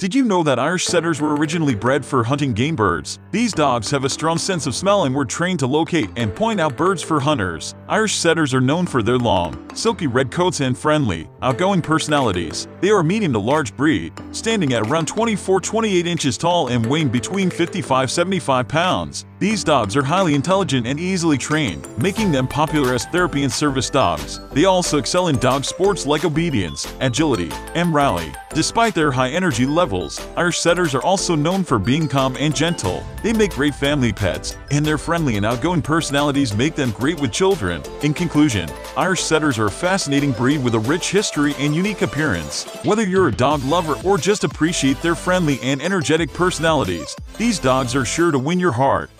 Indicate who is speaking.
Speaker 1: Did you know that Irish setters were originally bred for hunting game birds? These dogs have a strong sense of smell and were trained to locate and point out birds for hunters. Irish setters are known for their long, silky red coats and friendly, outgoing personalities. They are a medium to large breed, standing at around 24-28 inches tall and weighing between 55-75 pounds. These dogs are highly intelligent and easily trained, making them popular as therapy and service dogs. They also excel in dog sports like obedience, agility, and rally. Despite their high energy levels, Irish setters are also known for being calm and gentle. They make great family pets, and their friendly and outgoing personalities make them great with children. In conclusion, Irish setters are a fascinating breed with a rich history and unique appearance. Whether you're a dog lover or just appreciate their friendly and energetic personalities, these dogs are sure to win your heart.